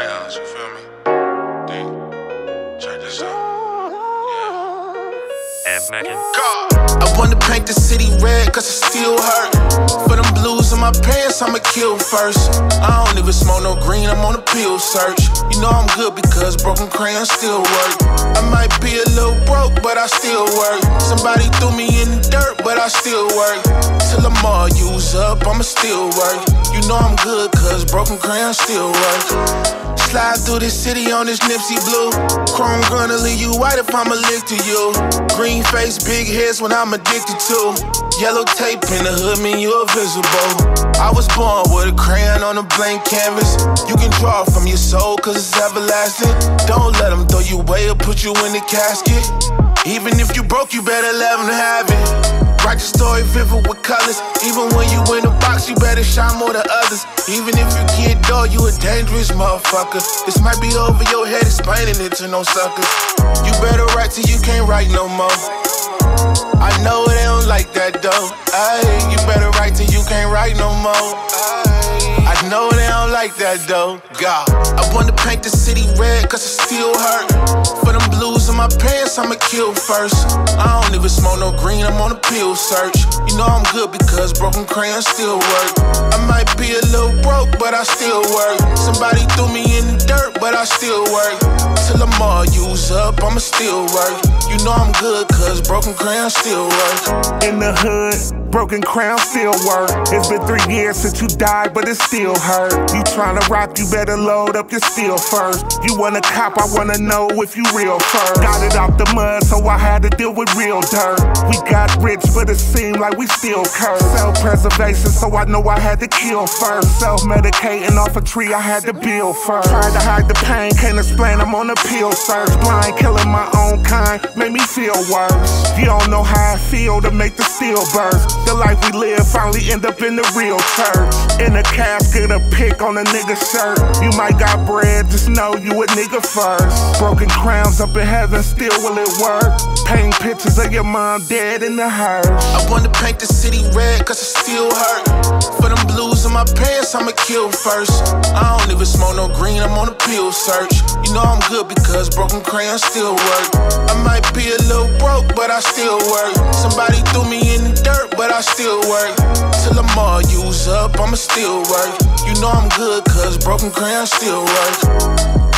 crayons, you feel me? D, check this out. And Megan. I wanna paint the city red cause it still hurt. For them blues in my pants, I'ma kill first. I don't even smoke no green, I'm on a pill search. You know I'm good because broken crayons still work. I might be a little broke, but I still work. Somebody threw me in the dirt, but I still work. Till I'm all used up, I'ma still work. You know I'm good cause broken crayons still work. Slide through the city on this Nipsey blue. Chrome gonna leave you white if I'ma lick to you. Green face, big heads when I'm addicted to. Yellow tape in the hood mean you're visible. I was born with a crayon on a blank canvas. You can draw from your soul cause it's everlasting. Don't let them throw you away or put you in the casket. Even if you broke, you better let them have it. Write your story vivid with colors. Even when you in a box, you better shine more than others. Even if you kid dull, you a dangerous motherfucker. This might be over your head, explaining it to no suckers. You better write till you can't write no more. I know they don't like that though. Ayy, you better write till you can't write no more. Like that though. God, I wanna paint the city red cause it still hurt. For them blues in my pants, I'ma kill first. I don't even smoke no green, I'm on a pill search. You know I'm good because broken crayons still work. I might be a little broke, but I still work. Somebody threw me in the dirt, but I still work. Till I'm all used up, I'ma still work. You know I'm good cause broken crayons still work. In the hood, broken crown still work. It's been three years since you died, but it still hurt. You tryna rock, you better load up your steel first. You wanna cop, I wanna know if you real first. Got it off the mud, so I had to deal with real dirt. We got rich, but it seemed like we still cursed. Self preservation, so I know I had to kill first. Self medicating off a tree, I had to build first. Tried to hide the pain, can't explain, I'm on a pill search. Blind, killing my own kind, made me feel worse. You don't know how I feel to make the steel burst. The life we live finally end up in the real church. In a casket, a pick on a nigga shirt. You might got bread, just know you a nigga first. Broken crowns up in heaven, still will it work? Paint pictures of your mom dead in the hearse. I wanna paint the city red cause it still hurt. For my pants, I'ma kill first. I don't even smoke no green, I'm on a pill search. You know I'm good because broken crayons still work. I might be a little broke, but I still work. Somebody threw me in the dirt, but I still work. Till I'm all used up, I'ma still work. You know I'm good cause broken crayons still work.